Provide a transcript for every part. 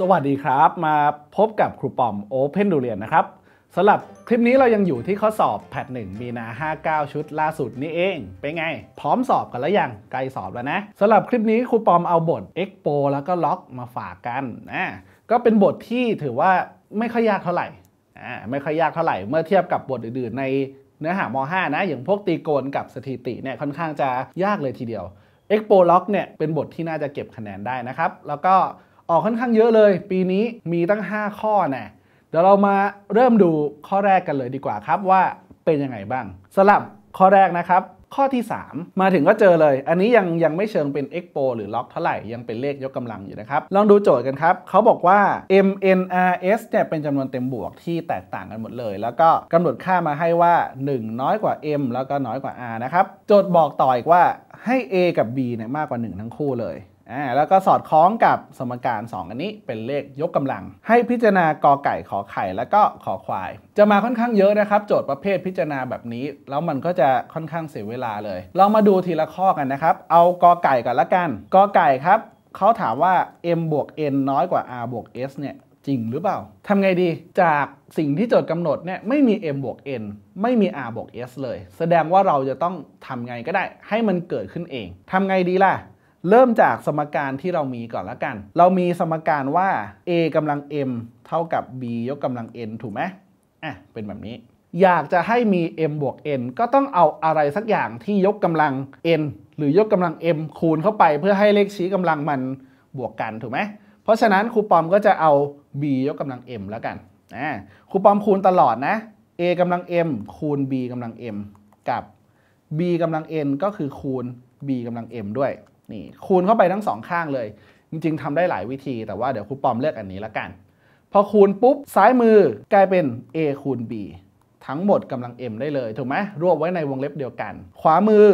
สวัสดีครับ มาพบกับครูปอม Open ดูเรียนนะครับสำหรับคลิปนี้เรายังอยู่ที่ข้อสอบแพทหนึ่งมีนา 59 ชุดล่าสุดนี่เอง เป็นไง พร้อมสอบกันแล้วยังใกล้สอบแล้วนะสำหรับคลิปนี้ครูปอมเอาบท Expo แล้วก็ล็อกมาฝากกันนะก็เป็นบทที่ถือว่าไม่ค่อยยากเท่าไหร่อ่าไม่ค่อยยากเท่าไหร่เมื่อเทียบกับบทอื่นๆ ในเนื้อหาม .5 นะ อย่างพวกตีโกนกับสถิติเนี่ยค่อนข้างจะยากเลยทีเดียว Expo Lock เนี่ยเป็นบทที่น่าจะเก็บคะแนนได้นะครับแล้วก็ ออกค่อนข้างเยอะเลย ปีนี้มีตั้ง 5 ข้อนะเดี๋ยวเรามาเริ่มดูข้อแรกกันเลยดีกว่าครับว่าเป็นยังไงบ้างสำหรับข้อแรกนะครับ ข้อที่ 3 มาถึงก็เจอเลย อันนี้ยังยังไม่เชิงเป็น expo หรือล็อกเท่าไหร่ ยังเป็นเลขยกกำลังอยู่นะครับ ลองดูโจทย์กันครับ เขาบอกว่า mnrs เนี่ยเป็นจำนวนเต็มบวกที่แตกต่างกันหมดเลย แล้วก็กำหนดค่ามาให้ว่า 1 น้อยกว่า m แล้วก็น้อยกว่า r นะครับ โจทย์บอกต่ออีกว่าให้ a กับ b เนี่ยมากกว่า 1 ทั้งคู่เลย อ่าแล้วก็สอดคล้องกับสมการ 2 อันนี้เป็นเลขยกกำลัง ให้พิจารณากอไก่ขอไข่แล้วก็ขอควาย จะมาค่อนข้างเยอะนะครับ โจทย์ประเภทพิจารณาแบบนี้ แล้วมันก็จะค่อนข้างเสียเวลาเลย ลองมาดูทีละข้อกันนะครับ เอากอไก่ก่อนละกันกอไก่ครับเขาถามว่า m บวก n น้อยกว่า r บวก s เนี่ยจริงหรือเปล่าทำไงดีจากสิ่งที่โจทย์กำหนดเนี่ยไม่มี m บวก n ไม่มี r บวก s เลย แสดงว่าเราจะต้องทำไงก็ได้ ให้มันเกิดขึ้นเองทำไงดีล่ะ เริ่มจากสมการที่เรามีก่อนละกัน เรามีสมการว่า a กำลัง m เท่ากับ b ยกกำลัง n ถูกไหมอะ เป็นแบบนี้ อยากจะให้มี m บวก n ก็ต้องเอาอะไรสักอย่างที่ยกกำลัง n หรือยกกำลัง m คูณเข้าไปเพื่อให้เลขชี้กำลังมันบวกกันถูกไหม เพราะฉะนั้นครูปอมก็จะเอา b ยกกำลัง m แล้วกันอ่าครูปอมคูณตลอดนะ a กำลัง m คูณ b กำลัง m กับ b กำลัง n ก็คือคูณ b กำลัง m ด้วย นี่คูณเข้าไปทั้งสองข้างเลย จริง ๆทำได้หลายวิธี แต่ว่าเดี๋ยวครูปอมเลือกอันนี้ละกัน พอคูณปุ๊บซ้ายมือกลายเป็น a คูณ b ทั้งหมดกำลัง m ได้เลยถูกไหมรวบไว้ในวงเล็บเดียวกัน ขวามือ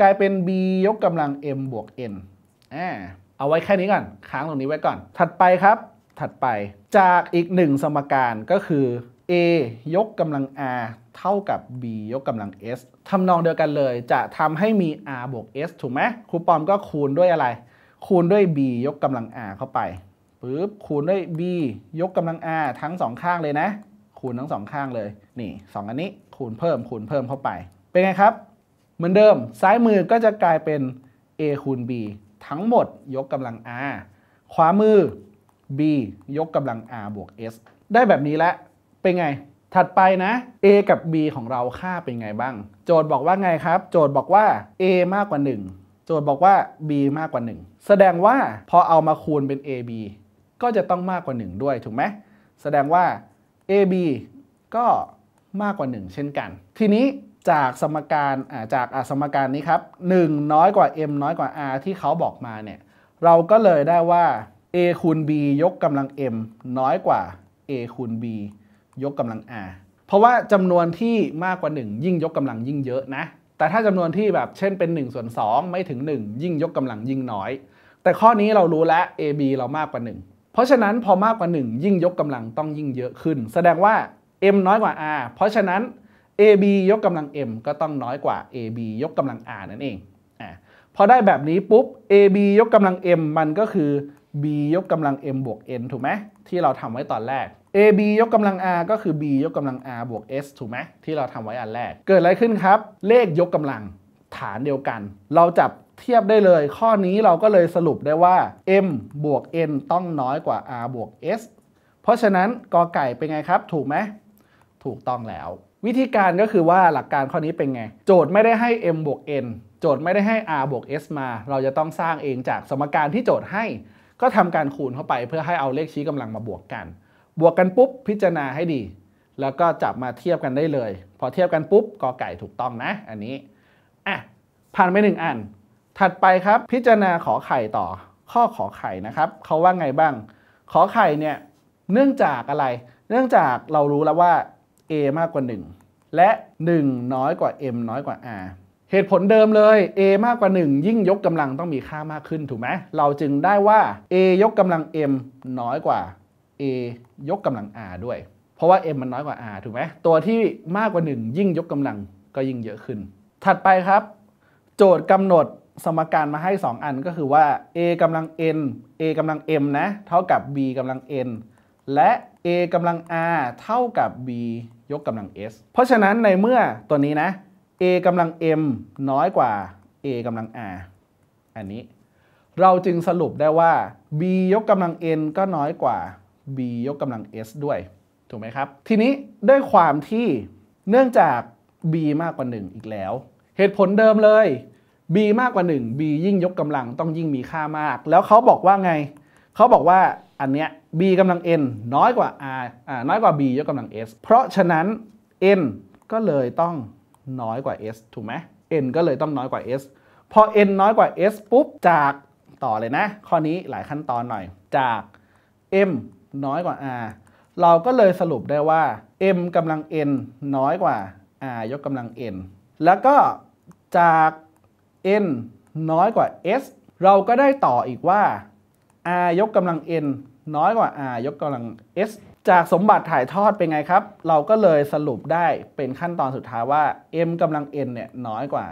กลายเป็น b ยกกำลัง m บวก n อ่าเอาไว้แค่นี้ก่อน ค้างตรงนี้ไว้ก่อน ถัดไปครับ ถัดไปจากอีกหนึ่งสมการก็คือ a ยกกำลัง r เท่ากับ b ยกกำลัง s ทำนองเดียวกันเลย จะทำให้มี r บวก s ถูกไหมครูปอมก็คูณด้วยอะไร คูณด้วย b ยกกำลัง r เข้าไปปึ๊บคูณด้วย b ยกกำลัง r ทั้งสองข้างเลยนะ คูณทั้งสองข้างเลย นี่สองอันนี้คูณเพิ่มคูณเพิ่มเข้าไป เป็นไงครับ เหมือนเดิมซ้ายมือก็จะกลายเป็น a คูณ b ทั้งหมดยกกำลัง r ขวามือ b ยกกำลัง r บวก s ได้แบบนี้แล้ว เป็นไง ถัดไปนะ a กับ b ของเราค่าเป็นไงบ้าง โจทย์บอกว่าไงครับ โจทย์บอกว่า a มากกว่า 1 โจทย์บอกว่า b มากกว่า 1 แสดงว่าพอเอามาคูณเป็น ab ก็จะต้องมากกว่า 1 ด้วยถูกไหมแสดงว่า ab ก็มากกว่า 1 เช่นกัน ทีนี้จากสมการจากสมการนี้ครับ1น้อยกว่า m น้อยกว่า r ที่เขาบอกมาเนี่ยเราก็เลยได้ว่า a คูณ b ยกกำลัง m น้อยกว่า a คูณ b ยกกำลัง r เพราะว่าจำนวนที่มากกว่า 1 ยิ่งยกกำลังยิ่งเยอะนะ แต่ถ้าจำนวนที่แบบเช่นเป็น1ส่วน2 ไม่ถึง 1 ยิ่งยกกำลังยิ่งน้อย แต่ข้อนี้เรารู้แล้ว a b เรามากกว่า 1 เพราะฉะนั้นพอมากกว่า 1 ยิ่งยกกำลังต้องยิ่งเยอะขึ้น แสดงว่า m น้อยกว่า r เพราะฉะนั้น ab ยกกำลัง m ก็ต้องน้อยกว่า ab ยกกำลัง r นั่นเองอ่าพอได้แบบนี้ปุ๊บ ab ยกกำลัง m มันก็คือ b ยกกำลัง m บวก n ถูกไหมที่เราทำไว้ตอนแรก ab ยกกำลัง r ก็คือ b ยกกำลัง r บวก s ถูกไหมที่เราทำไว้อันแรก เกิดอะไรขึ้นครับ เลขยกกำลังฐานเดียวกัน เราจับเทียบได้เลย ข้อนี้เราก็เลยสรุปได้ว่า m บวก n ต้องน้อยกว่า r บวก s เพราะฉะนั้นกอไก่เป็นไงครับ ถูกไหมถูกต้องแล้ว วิธีการก็คือว่าหลักการข้อนี้เป็นไง โจทย์ไม่ได้ให้ m บวก n โจทย์ไม่ได้ให้ r บวก s มา เราจะต้องสร้างเองจากสมการที่โจทย์ให้ ก็ทำการคูณเข้าไปเพื่อให้เอาเลขชี้กำลังมาบวกกัน บวกกันปุ๊บพิจารณาให้ดี แล้วก็จับมาเทียบกันได้เลย พอเทียบกันปุ๊บกอไก่ถูกต้องนะ อันนี้อะผ่านไปหนึ่งอัน ถัดไปครับพิจารณาขอไข่ต่อ ข้อขอไข่นะครับเขาว่าไงบ้าง ขอไข่เนี่ยเนื่องจากอะไร เนื่องจากเรารู้แล้วว่า a มากกว่า 1 และ 1 น้อยกว่า m น้อยกว่า r เหตุผลเดิมเลย a มากกว่า 1 ยิ่งยกกำลังต้องมีค่ามากขึ้นถูกไหมเราจึงได้ว่า a ยกกำลัง m น้อยกว่า a ยกกำลัง r ด้วย เพราะว่า m มันน้อยกว่า r ถูกไหมตัวที่มากกว่า 1 ยิ่งยกกำลังก็ยิ่งเยอะขึ้น ถัดไปครับ โจทย์กำหนดสมการมาให้ 2 อันก็คือว่า a กำลัง n a กำลัง m นะ เท่ากับ b กำลัง n และ a กำลัง r เท่ากับ b ยกกำลัง s เพราะฉะนั้นในเมื่อตัวนี้นะ a กำลัง m น้อยกว่า a กำลัง r อันนี้ เราจึงสรุปได้ว่า b ยกกำลัง n ก็น้อยกว่า b ยกกำลัง s ด้วย ถูกไหมครับ ทีนี้ด้วยความที่เนื่องจาก b มากกว่า 1 อีกแล้ว เหตุผลเดิมเลย b มากกว่า 1 b ยิ่งยกกำลังต้องยิ่งมีค่ามาก แล้วเขาบอกว่าไง เขาบอกว่าอันเนี้ย b กำลัง n น้อยกว่า r อ่าน้อยกว่า b ยกกำลัง s เพราะฉะนั้น n ก็เลยต้องน้อยกว่า s ถูกไหม n ก็เลยต้องน้อยกว่า s พอ n น้อยกว่า s ปุ๊บจากต่อเลยนะ ข้อนี้หลายขั้นตอนหน่อยจาก m น้อยกว่า r เราก็เลยสรุปได้ว่า m กำลัง n น้อยกว่า r ยกกำลัง n แล้วก็จาก n น้อยกว่า s เราก็ได้ต่ออีกว่า r ยกกำลัง n น้อยกว่า r ยกกำลัง s จากสมบัติถ่ายทอดเป็นไงครับ เราก็เลยสรุปได้เป็นขั้นตอนสุดท้ายว่า m กำลัง n เนี่ยน้อยกว่า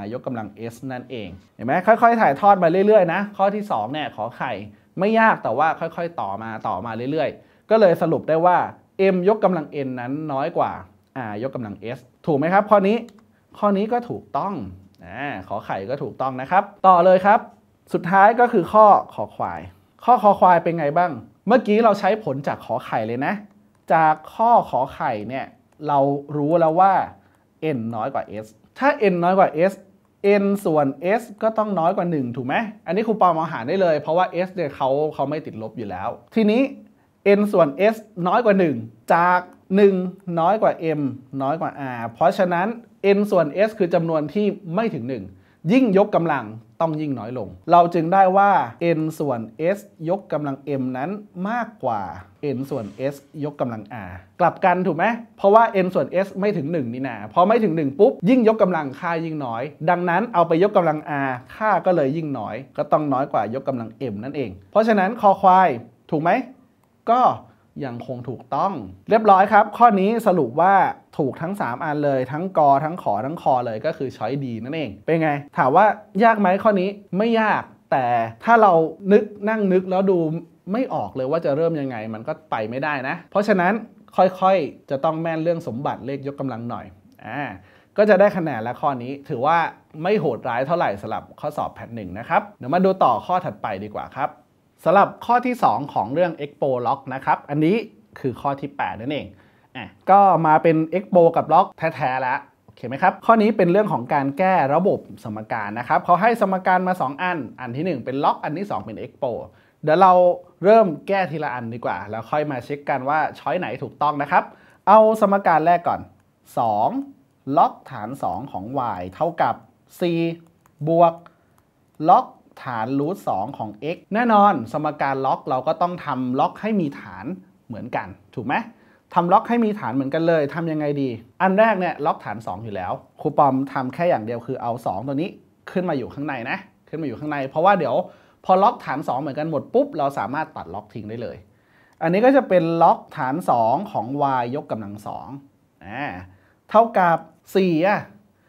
r ยกกำลัง s นั่นเอง เห็นไหมค่อยๆ ถ่ายทอดมาเรื่อยๆ นะ ข้อที่ 2 เนี่ย ขอไข่ ไม่ยากแต่ว่าค่อยๆ ต่อมาต่อมาเรื่อยๆ ก็เลยสรุปได้ว่า m ยกกำลัง n นั้นน้อยกว่า r ยกกำลัง s ถูกไหมครับ ข้อนี้ข้อนี้ก็ถูกต้องอ่าขอไข่ก็ถูกต้องนะครับ ต่อเลยครับ สุดท้ายก็คือข้อขอควาย ข้อขอควายเป็นไงบ้าง เมื่อกี้เราใช้ผลจากขอไข่เลยนะ จากข้อขอไข่เนี่ยเรารู้แล้วว่า n น้อยกว่า s ถ้า n น้อยกว่า s n ส่วน s ก็ต้องน้อยกว่า 1 ถูกไหม อันนี้ครูปอมองหารได้เลย เพราะว่า s เนี่ยเขาเขาไม่ติดลบอยู่แล้ว ทีนี้ n ส่วน s น้อยกว่า 1 จาก 1 น้อยกว่า m น้อยกว่า r เพราะฉะนั้น n ส่วน s คือจำนวนที่ไม่ถึง 1 ยิ่งยกกำลัง ต้องยิ่งน้อยลง เราจึงได้ว่า n ส่วน s ยกกำลัง m นั้นมากกว่า n ส่วน s ยกกำลัง r กลับกันถูกไหม เพราะว่า n ส่วน s ไม่ถึง 1 นี่นาพอไม่ถึง 1 ปุ๊บ ยิ่งยกกำลังค่ายิ่งน้อย ดังนั้นเอาไปยกกำลัง r ค่าก็เลยยิ่งน้อย ก็ต้องน้อยกว่ายกกำลัง m นั่นเอง เพราะฉะนั้นคอควายถูกไหมก็ ยังคงถูกต้อง เรียบร้อยครับ ข้อนี้สรุปว่าถูกทั้ง 3 อันเลย ทั้งกอทั้งขอทั้งคอเลยก็คือช้อยดีนั่นเอง เป็นไง ถามว่ายากไหมข้อนี้ไม่ยากแต่ถ้าเรานึกนั่งนึกแล้วดูไม่ออกเลยว่าจะเริ่มยังไงมันก็ไปไม่ได้นะ เพราะฉะนั้นค่อยๆ จะต้องแม่นเรื่องสมบัติเลขยกกำลังหน่อยอ่าก็จะได้คะแนนและข้อนี้ถือว่าไม่โหดร้ายเท่าไหร่สำหรับข้อสอบแพทหนึ่งนะครับ เดี๋ยวมาดูต่อข้อถัดไปดีกว่าครับ สำหรับข้อที่ 2 ของเรื่อง Expo Lock นะครับ อันนี้คือข้อที่ 8 นั่นเองอะก็มาเป็น Expo กับ Lock แท้ๆแล้วโอเคไหมครับ ข้อนี้เป็นเรื่องของการแก้ระบบสมการนะครับเขาให้สมการมา 2 อัน อันที่ 1 เป็น Lock อันที่ 2 เป็น Expo เดี๋ยวเราเริ่มแก้ทีละอันดีกว่า แล้วค่อยมาเช็คกันว่าช้อยไหนถูกต้องนะครับ เอาสมการแรกก่อน 2 ล็อกฐาน 2 ของ y เท่ากับ c บวกล็อก ฐานรูท2ของ x แน่นอนสมการล็อกเราก็ต้องทำล็อกให้มีฐานเหมือนกัน ถูกไหมทำล็อกให้มีฐานเหมือนกันเลยทำยังไงดี อันแรกเนี่ยล็อกฐาน 2 อยู่แล้วครูปอมทำแค่อย่างเดียวคือเอา 2 ตัวนี้ขึ้นมาอยู่ข้างในนะ ขึ้นมาอยู่ข้างใน เพราะว่าเดี๋ยวพอล็อกฐาน 2 เหมือนกันหมดปุ๊บ เราสามารถตัดล็อกทิ้งได้เลย อันนี้ก็จะเป็นล็อกฐาน 2 ของ y ยกกำลัง2อ่าเท่ากับ4อะ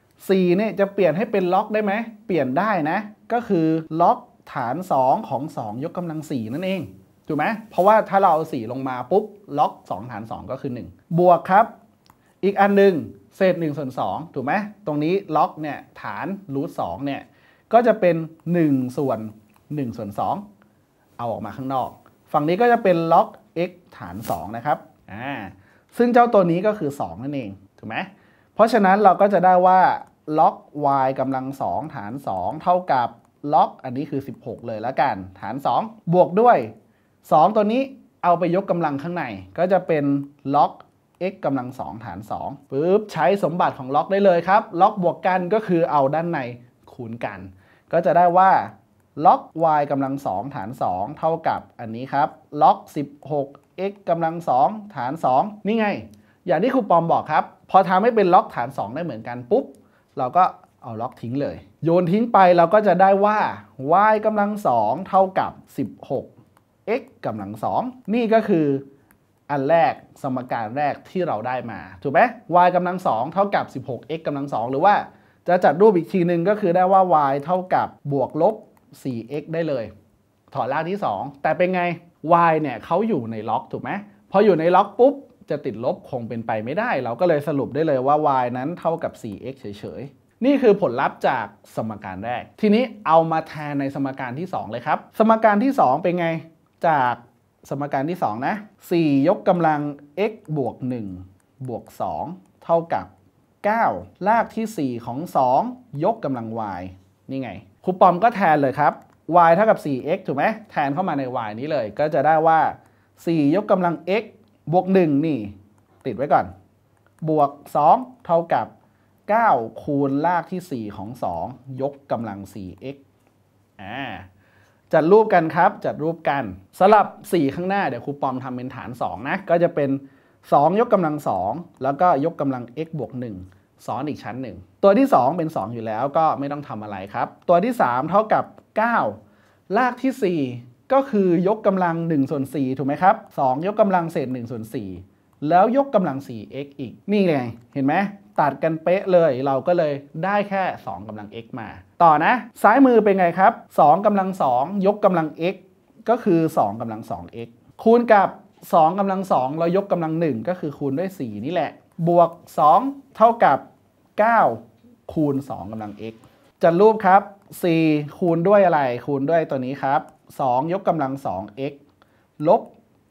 4เนี่ยจะเปลี่ยนให้เป็นล็อกได้ไหม เปลี่ยนได้นะ ก็คือล็อกฐาน 2 ของ 2 ยกกำลัง 4 นั่นเองถูกไหมเพราะว่าถ้าเราเอา4ลงมาปุ๊บล็อก 2 ฐาน 2 ก็คือ 1 บวกครับ อีกอันหนึ่งเศษ1ส่วน2ถูกไหมตรงนี้ล็อกเนี่ยฐานรูท2เนี่ยก็จะเป็น 1 ส่วน 1 ส่วน 2 เอาออกมาข้างนอก ฝั่งนี้ก็จะเป็นล็อก x ฐาน 2 นะครับอ่าซึ่งเจ้าตัวนี้ก็คือ 2 นั่นเองถูกไหมเพราะฉะนั้นเราก็จะได้ว่า ล็อก y กำลัง 2 ฐาน 2 เท่ากับล็อกอันนี้คือ 16 เลยแล้วกัน ฐาน 2 บวกด้วย 2 ตัวนี้เอาไปยกกำลังข้างใน ก็จะเป็นล็อก x กำลัง 2 ฐาน2ปึ๊บใช้สมบัติของล็อกได้เลยครับ ล็อกบวกกันก็คือเอาด้านในคูณกัน ก็จะได้ว่าล็อก y กำลัง 2 ฐาน 2 เท่ากับอันนี้ครับล็อก 16 x กำลัง 2 ฐาน 2 นี่ไง อย่างที่ครูปอมบอกครับ พอทำให้เป็นล็อกฐาน 2 ได้เหมือนกันปุ๊บ เราก็เอาล็อกทิ้งเลย โยนทิ้งไปเราก็จะได้ว่า y กำลัง2เท่ากับ 16 x กำลัง2นี่ก็คืออันแรกสมการแรกที่เราได้มา ถูกไหม y กำลัง2เท่ากับ 16x กำลัง2หรือว่าจะจัดรูปอีกทีหนึ่งก็คือได้ว่า y เท่ากับบวกลบ 4x ได้เลย ถอดรากที่ 2 แต่เป็นไง y เนี่ยเขาอยู่ในล็อกถูกไหมพออยู่ในล็อกปุ๊บ จะติดลบคงเป็นไปไม่ได้ เราก็เลยสรุปได้เลยว่า y นั้นเท่ากับ 4x เฉยๆ นี่คือผลลัพธ์จากสมการแรก ทีนี้เอามาแทนในสมการที่ 2 เลยครับ สมการที่ 2 เป็นไง จากสมการที่ 2 นะ 4 ยกกำลัง x บวก 1 บวก 2 เท่ากับ 9 ลากที่ 4 ของ 2 ยกกำลัง y นี่ไงครูปอมก็แทนเลยครับ y เท่ากับ 4x ถูกไหม แทนเข้ามาใน y นี้เลย ก็จะได้ว่า 4 ยกกำลัง x บวก 1 นี่ ติดไว้ก่อน บวก 2 เท่ากับ 9 คูณลากที่ 4 ของ 2 ยกกำลัง 4x อ่าจัดรูปกันครับ จัดรูปกันสลับ 4 ข้างหน้า เดี๋ยวครูปอมทำเป็นฐาน 2 นะ ก็จะเป็น 2 ยกกำลัง 2 แล้วก็ยกกำลัง x บวก 1 ซ้อนอีกชั้นหนึ่ง ตัวที่ 2 เป็น 2 อยู่แล้วก็ไม่ต้องทำอะไรครับ ตัวที่ 3 เท่ากับ9ลากที่ 4 ก็คือยกกำลัง1ส่วน4ถูกไหมครับ2ยกกำลังเศษ1ส่วน4แล้วยกกำลัง 4x อีก นี่ไง เห็นไหมตัดกันเป๊ะเลยเราก็เลยได้แค่ 2กำลัง x มา ต่อนะ ซ้ายมือเป็นไงครับ2กำลัง 2 ยกกำลัง x ก็คือ 2กำลัง 2x คูณกับ 2กำลัง 2 เรายกกำลัง 1 ก็คือคูณด้วย 4 นี่แหละ บวก 2 เท่ากับ 9 คูณ 2กำลัง x จัดรูปครับ 4 คูณด้วยอะไร คูณด้วยตัวนี้ครับ 2 ยกกำลัง 2x ลบ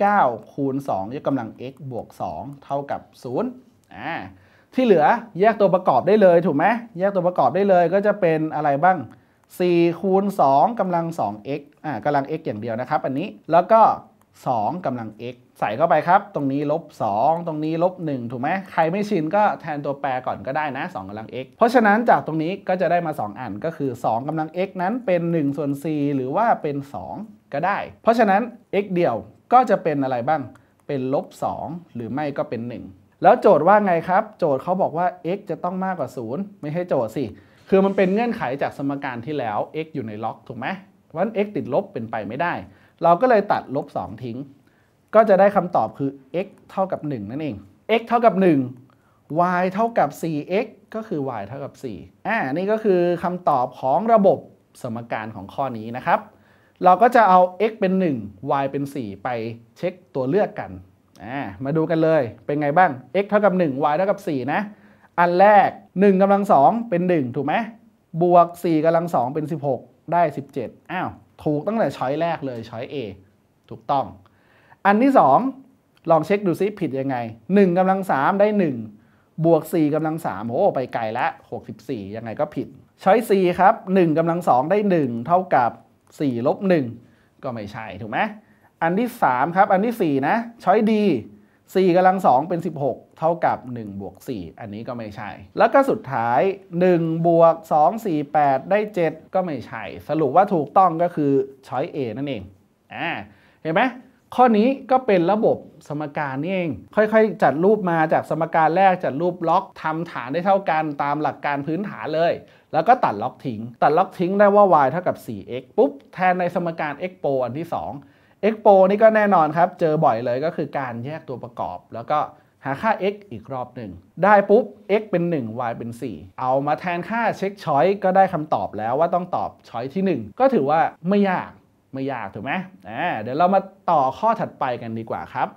9 คูณ 2 ยกกำลัง x บวก 2 เท่ากับ 0 อ่า ที่เหลือแยกตัวประกอบได้เลยถูกไหมแยกตัวประกอบได้เลยก็จะเป็นอะไรบ้าง 4 คูณ 2กำลัง 2x อ่ากำลัง x อย่างเดียวนะครับ อันนี้ แล้วก็ 2กำลัง x ใส่เข้าไปครับ ตรงนี้ลบ2ตรงนี้ลบ1ถูกไหมใครไม่ชินก็แทนตัวแปรก่อนก็ได้นะ2กำลัง x เพราะฉะนั้นจากตรงนี้ก็จะได้มา 2 อันก็คือ 2กำลัง x นั้นเป็น1ส่วน4หรือว่าเป็น 2 ก็ได้ เพราะฉะนั้น x เดียวก็จะเป็นอะไรบ้าง เป็นลบ2หรือไม่ก็เป็น 1 แล้วโจทย์ว่าไงครับ โจทย์เขาบอกว่า x จะต้องมากกว่า 0 ไม่ใช่โจทย์สิ คือมันเป็นเงื่อนไขจากสมการที่แล้ว x อยู่ในล็อกถูกไหมเพราะฉะนั้น x ติดลบเป็นไปไม่ได้ เราก็เลยตัดลบ2ทิ้ง ก็จะได้คำตอบคือ x เท่ากับ 1 นั่นเอง x เท่ากับ 1 y เท่ากับ 4x ก็คือ y เท่ากับ 4 อ่า นี่ก็คือคำตอบของระบบสมการของข้อนี้นะครับ เราก็จะเอา x เป็น 1 y เป็น 4 ไปเช็คตัวเลือกกัน อ่า มาดูกันเลย เป็นไงบ้าง x เท่ากับ 1 y เท่ากับ 4 นะ อันแรก 1กำลัง2เป็น 1 ถูกไหม บวก 4กำลัง2เป็น 16 ได้ 17 อ้าว ถูกตั้งแต่ช้อยแรกเลยช้อย A ถูกต้อง อันที่ 2 ลองเช็คดูซิผิดยังไง 1กำลัง 3 ได้ 1 บวก 4กำลัง3โอ้ไปไกลละ 64 ยังไงก็ผิด ช้อย C ครับ 1กำลัง 2 ได้ 1 เท่ากับ4ลบ1ก็ไม่ใช่ถูกไหมอันที่ 3 ครับ อันที่ 4 นะ ช้อยดี4กำลัง 2 เป็น 16 เท่ากับ1บวก4อันนี้ก็ไม่ใช่ แล้วก็สุดท้าย 1 บวก 2 4 8 ได้ 7 ก็ไม่ใช่ สรุปว่าถูกต้องก็คือช้อย A นั่นเองอ่าเห็นไหม ข้อนี้ก็เป็นระบบสมการนี่เอง ค่อยๆ จัดรูปมาจากสมการแรกจัดรูปล็อกทำฐานได้เท่ากันตามหลักการพื้นฐานเลย แล้วก็ตัดล็อกทิ้ง ตัดล็อกทิ้งได้ว่า y เท่ากับ 4x ปุ๊บ แทนในสมการ x โปอันที่ 2 x โปนี่ก็แน่นอนครับ เจอบ่อยเลยก็คือการแยกตัวประกอบ แล้วก็หาค่า x อีกรอบหนึ่ง ได้ปุ๊บ x เป็น 1 y เป็น 4 เอามาแทนค่าเช็คช้อยก็ได้คำตอบแล้วว่าต้องตอบช้อยที่ 1 ก็ถือว่าไม่ยาก ไม่ยากถูกไหมเดี๋ยวเรามาต่อข้อถัดไปกันดีกว่าครับ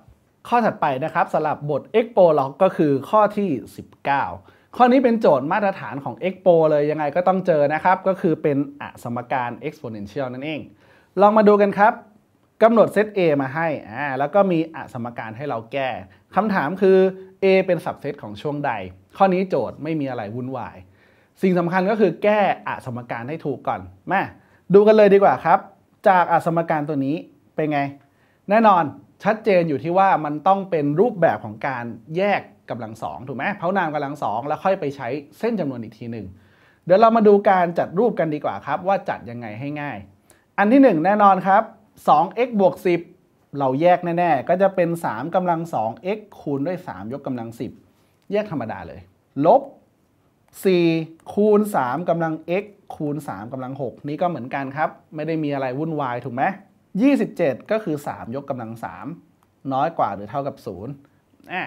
ข้อถัดไปนะครับสำหรับบท expo log ก็คือข้อที่ 19 ข้อนี้เป็นโจทย์มาตรฐานของ expo เลยยังไงก็ต้องเจอนะครับ ก็คือเป็นอสมการ exponential นั่นเอง ลองมาดูกันครับกำหนดเซต A มาให้อ่าแล้วก็มีอสมการให้เราแก้คำถามคือ A เป็นสับเซตของช่วงใด ข้อนี้โจทย์ไม่มีอะไรวุ่นวาย สิ่งสำคัญก็คือแก้อสมการให้ถูกก่อนมาดูกันเลยดีกว่าครับ จากอสมการตัวนี้เป็นไง แน่นอนชัดเจนอยู่ที่ว่ามันต้องเป็นรูปแบบของการแยกกำลังสองถูกไหมเพราะนามกำลังสองแล้วค่อยไปใช้เส้นจำนวนอีกทีหนึ่งเดี๋ยวเรามาดูการจัดรูปกันดีกว่าครับ ว่าจัดยังไงให้ง่าย อันที่ 1 แน่นอนครับ 2x บวก 10 เราแยกแน่ๆ ก็จะเป็น 3กำลัง 2x คูณด้วย 3 ยกกำลัง 10 แยกธรรมดาเลย ลบ 4 คูณ 3กำลัง x คูณ 3กำลัง 6 นี่ก็เหมือนกันครับ ไม่ได้มีอะไรวุ่นวายถูกไหม27 ก็คือ 3 ยกกำลัง 3 น้อยกว่าหรือเท่ากับ0อ่า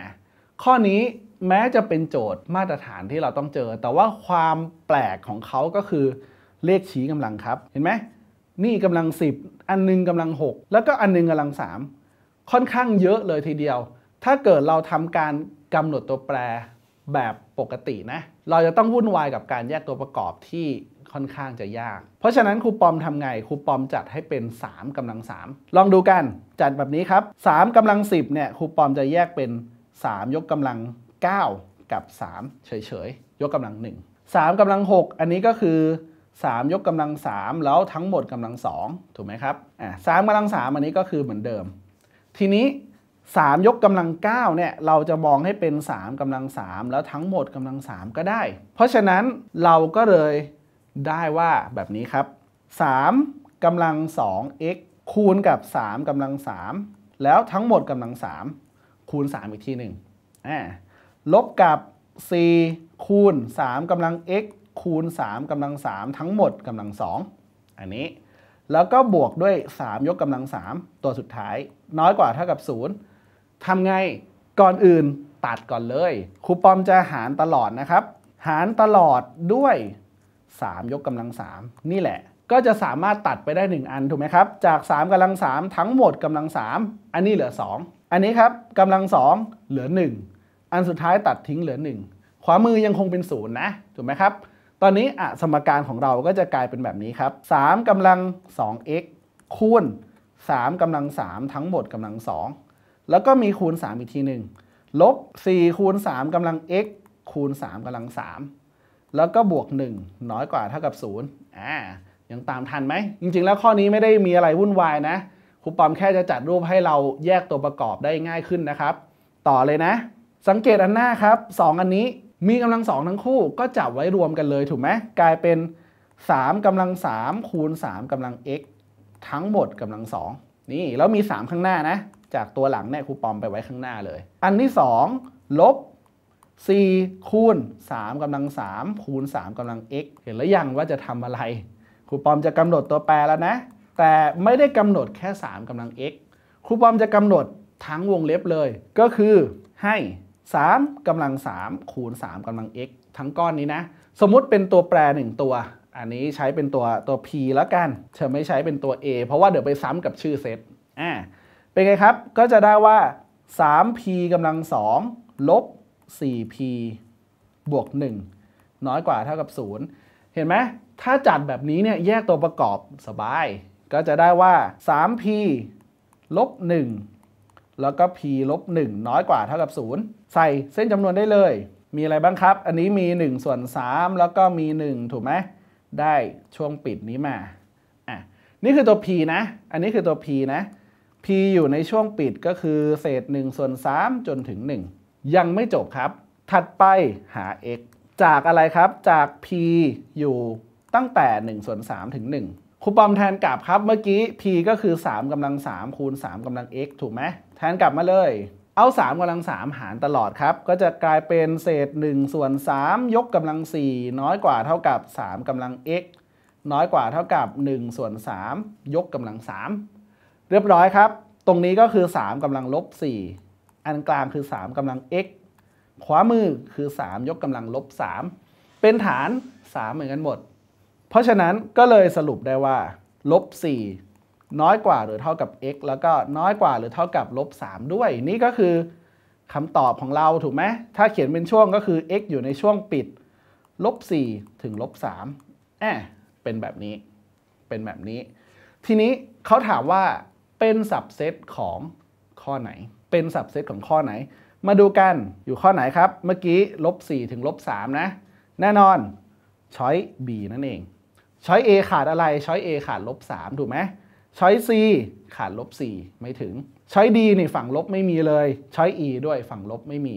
ข้อนี้แม้จะเป็นโจทย์มาตรฐานที่เราต้องเจอ แต่ว่าความแปลกของเขาก็คือเลขชี้กำลังครับ เห็นไหมนี่กำลัง 10 อันหนึงกำลัง 6 แล้วก็อันหนึงกำลัง 3 ค่อนข้างเยอะเลยทีเดียว ถ้าเกิดเราทำการกำหนดตัวแปร แบบปกตินะ เราจะต้องวุ่นวายกับการแยกตัวประกอบที่ค่อนข้างจะยาก เพราะฉะนั้นครูปอมทำไงครูปอมจัดให้เป็น 3กำลัง 3 ลองดูกันจัดแบบนี้ครับ 3กำลัง 10เนี่ยครูปอมจะแยกเป็น 3 ยกกำลัง 9 กับ 3 เฉยๆ ยกกำลัง 1 3กำลัง 6 อันนี้ก็คือ 3 ยกกำลัง 3 แล้วทั้งหมดกำลัง 2 ถูกไหมครับอ่าสามกำลัง 3 อันนี้ก็คือเหมือนเดิม ทีนี้ 3 ยกกำลัง9เนี่ยเราจะมองให้เป็น 3กำลัง 3 แล้วทั้งหมดกำลัง 3 ก็ได้ เพราะฉะนั้นเราก็เลยได้ว่าแบบนี้ครับ 3กำลัง 2x คูณกับ 3กำลัง 3 แล้วทั้งหมดกำลัง 3 คูณ 3 อีกทีหนึ่งลบกับ 4 คูณ 3กำลัง x คูณ 3กำลัง 3 ทั้งหมดกำลัง 2 อันนี้ แล้วก็บวกด้วย 3 ยกกำลัง 3 ตัวสุดท้าย น้อยกว่าเท่ากับ 0 ทำไงก่อนอื่นตัดก่อนเลยครูปอมจะหารตลอดนะครับ หารตลอดด้วย 3 ยกกำลัง 3 นี่แหละ ก็จะสามารถตัดไปได้ 1 อันถูกไหมครับ จาก 3กำลัง 3 ทั้งหมดกำลัง 3 อันนี้เหลือ 2 อันนี้ครับกำลัง 2 เหลือ 1 อันสุดท้ายตัดทิ้งเหลือ 1 ขวามือยังคงเป็นศูนย์นะถูกไหมครับ ตอนนี้อสมการของเราก็จะกลายเป็นแบบนี้ครับ3กำลัง 2x คูณ3กำลัง 3 ทั้งหมดกำลัง 2 แล้วก็มีคูณ 3 อีกทีหนึ่งลบ4คูณ3กำลัง x คูณ 3กำลัง 3 แล้วก็บวก 1 น้อยกว่าเท่ากับ0อ่ายังตามทันไหม จริง ๆ แล้วข้อนี้ไม่ได้มีอะไรวุ่นวายนะครูปอมแค่จะจัดรูปให้เราแยกตัวประกอบได้ง่ายขึ้นนะครับ ต่อเลยนะ สังเกตอันหน้าครับ 2 อันนี้มีกำลัง2ทั้งคู่ก็จับไว้รวมกันเลยถูกไหมกลายเป็น 3กำลัง3คูณ3กำลัง x ทั้งหมดกำลัง2นี่แล้วมี 3 ข้างหน้านะ จากตัวหลังเนี่ยครูปอมไปไว้ข้างหน้าเลย อันที่ 2 ลบ 4 คูณ 3กำลัง 3 คูณ 3กำลัง x เห็นแล้วยังว่าจะทำอะไร ครูปอมจะกำหนดตัวแปรแล้วนะ แต่ไม่ได้กำหนดแค่ 3กำลัง x ครูปอมจะกำหนดทั้งวงเล็บเลย ก็คือให้ 3กำลัง 3 คูณ 3กำลัง x ทั้งก้อนนี้นะ สมมุติเป็นตัวแปร 1 ตัว อันนี้ใช้เป็นตัวตัว p แล้วกันจะไม่ใช้เป็นตัว a เพราะว่าเดี๋ยวไปซ้ำกับชื่อเซตอ่า เป็นไงครับ ก็จะได้ว่า 3p กำลัง2ลบ 4p บวก 1 น้อยกว่าเท่ากับ 0 เห็นไหม ถ้าจัดแบบนี้เนี่ยแยกตัวประกอบสบาย ก็จะได้ว่า 3p ลบ 1 แล้วก็ p ลบ 1 น้อยกว่าเท่ากับ 0 ใส่เส้นจำนวนได้เลย มีอะไรบ้างครับ อันนี้มี 1 ส่วน 3 แล้วก็มี 1 ถูกไหม ได้ช่วงปิดนี้มา อะ นี่คือตัว p นะ อันนี้คือตัว p นะ p อยู่ในช่วงปิดก็คือเศษ1ส่วน3จนถึง 1 ยังไม่จบครับ ถัดไปหา x จากอะไรครับจาก p อยู่ตั้งแต่1ส่วน3ถึง 1ครูปอมแทนกลับครับเมื่อกี้ p ก็คือ3กำลัง3คูณ3กำลัง x ถูกไหมแทนกลับมาเลย เอา3กำลัง3หารตลอดครับ ก็จะกลายเป็นเศษ1ส่วน3ยกกำลัง 4 น้อยกว่าเท่ากับ 3กำลัง x น้อยกว่าเท่ากับ1ส่วน3ยกกำลัง3 รียบร้อยครับ ตรงนี้ก็คือ 3กำลังลบ 4 อันกลางคือ 3กำลัง x ขวามือคือ 3 ยกกำลังลบ 3 เป็นฐาน 3 เหมือนกันหมด เพราะฉะนั้นก็เลยสรุปได้ว่าลบ 4 น้อยกว่าหรือเท่ากับ x แล้วก็น้อยกว่าหรือเท่ากับลบ 3 ด้วย นี่ก็คือคำตอบของเราถูกไหม ถ้าเขียนเป็นช่วงก็คือ x อยู่ในช่วงปิดลบ4ถึงลบ3แอบเป็นแบบนี้ เป็นแบบนี้ ทีนี้เขาถามว่า เป็นสับเซตของข้อไหน เป็นสับเซตของข้อไหน มาดูกันอยู่ข้อไหนครับ เมื่อกี้ลบ4ถึงลบ3นะ แน่นอนช้อย B นั่นเองช้อย A ขาดอะไรช้อย A ขาดลบ3ถูกไหมช้อย C ขาดลบ4ไม่ถึงช้อย D นี่ฝั่งลบไม่มีเลยช้อย E ด้วยฝั่งลบไม่มี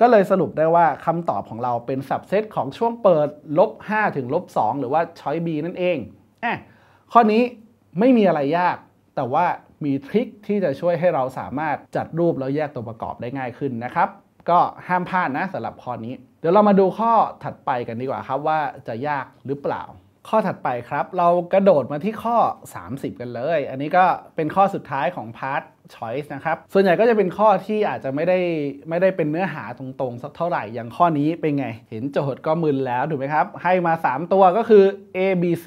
ก็เลยสรุปได้ว่าคำตอบของเราเป็นสับเซตของช่วงเปิดลบ5ถึงลบ2หรือว่าช้อย B นั่นเองอะข้อนี้ไม่มีอะไรยาก แต่ว่า มีทริคที่จะช่วยให้เราสามารถจัดรูปแล้วแยกตัวประกอบได้ง่ายขึ้นนะครับ ก็ห้ามพลาดนะสำหรับข้อนี้ เดี๋ยวเรามาดูข้อถัดไปกันดีกว่าครับว่าจะยากหรือเปล่า ข้อถัดไปครับ เรากระโดดมาที่ข้อ 30 กันเลย อันนี้ก็เป็นข้อสุดท้ายของพาร์ท choice นะครับ ส่วนใหญ่ก็จะเป็นข้อที่อาจจะไม่ได้ไม่ได้เป็นเนื้อหาตรงๆ สักเท่าไหร่ อย่างข้อนี้เป็นไง เห็นโจทย์ก็มึนแล้วถูกไหมครับ ให้มา 3 ตัวก็คือ a b c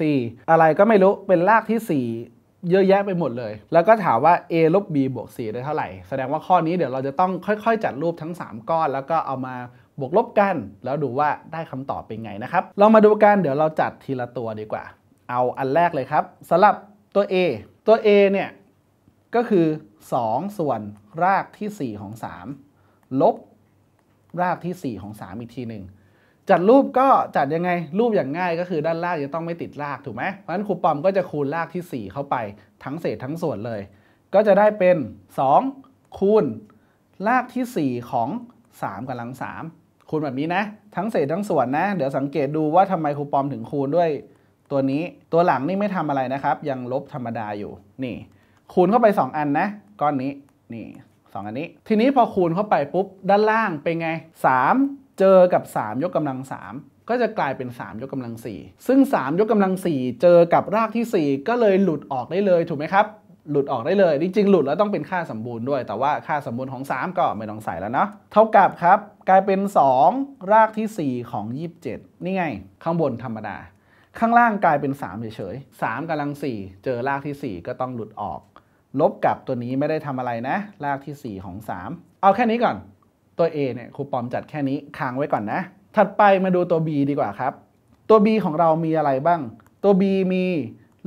อะไรก็ไม่รู้ เป็นรากที่ 4 เยอะแยะไปหมดเลย แล้วก็ถามว่า a ลบ b บวก c ได้เท่าไหร่ แสดงว่าข้อนี้เดี๋ยวเราจะต้องค่อยๆ จัดรูปทั้ง 3 ก้อน แล้วก็เอามาบวกลบกัน แล้วดูว่าได้คำตอบเป็นไงนะครับ เรามาดูกัน เดี๋ยวเราจัดทีละตัวดีกว่า เอาอันแรกเลยครับสำหรับตัว a ตัว a เนี่ย ก็คือ 2 ส่วนรากที่ 4 ของ 3 ลบรากที่ 4 ของ 3 อีกทีหนึ่ง จัดรูปก็จัดยังไงรูปอย่างง่ายก็คือด้านล่างจะต้องไม่ติดรากถูกไหมเพราะฉะนั้นครูปอมก็จะคูณรากที่ 4 เข้าไปทั้งเศษทั้งส่วนเลย ก็จะได้เป็น 2 คูณรากที่ 4 ของ 3กำลัง 3 คูณแบบนี้นะ ทั้งเศษทั้งส่วนนะ เดี๋ยวสังเกตดูว่าทำไมครูปอมถึงคูณด้วยตัวนี้ตัวหลังนี่ไม่ทำอะไรนะครับ ยังลบธรรมดาอยู่นี่ คูณเข้าไป 2 อันนะ ก้อนนี้นี่2อันนี้ ทีนี้พอคูณเข้าไปปุ๊บด้านล่างเป็นไง 3 เจอกับ 3 ยกกำลัง 3 ก็จะกลายเป็น 3 ยกกำลัง 4 ซึ่ง 3 ยกกำลัง 4 เจอกับรากที่ 4 ก็เลยหลุดออกได้เลยถูกไหมครับ หลุดออกได้เลย จริงๆ หลุดแล้วต้องเป็นค่าสมบูรณ์ด้วย แต่ว่าค่าสมบูรณ์ของ 3 ก็ไม่ต้องใส่แล้วเนาะเท่ากับครับ กลายเป็น 2 รากที่ 4 ของ 27 นี่ไง ข้างบนธรรมดา ข้างล่างกลายเป็น 3 เฉยๆ3กำลัง 4 เจอรากที่ 4 ก็ต้องหลุดออก ลบกับตัวนี้ไม่ได้ทำอะไรนะ รากที่ 4 ของ 3 เอาแค่นี้ก่อน ตัว A เนี่ยครูปอมจัดแค่นี้ค้างไว้ก่อนนะ ถัดไปมาดูตัว B ดีกว่าครับ ตัว B ของเรามีอะไรบ้าง ตัว B มี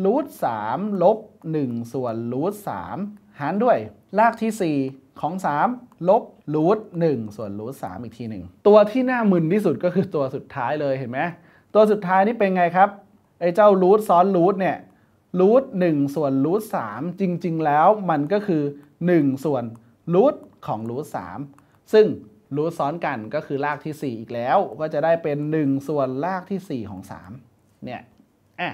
รูท3ลบ1ส่วนรูท3หารด้วย รากที่ 4 ของ 3 ลบรูท1ส่วนรูท3อีกทีหนึ่งตัวที่น่ามึนที่สุดก็คือตัวสุดท้ายเลยเห็นไหมตัวสุดท้ายนี่เป็นไงครับไอ้เจ้ารูทซ้อนรูทเนี่ยรูท1ส่วนรูท3จริง ๆ แล้วมันก็คือ 1 ส่วนรูทของรูท3 ซึ่งรูทซ้อนกันก็คือรากที่ 4 อีกแล้ว ก็จะได้เป็น 1 ส่วนรากที่ 4 ของ 3 เนี่ยอะ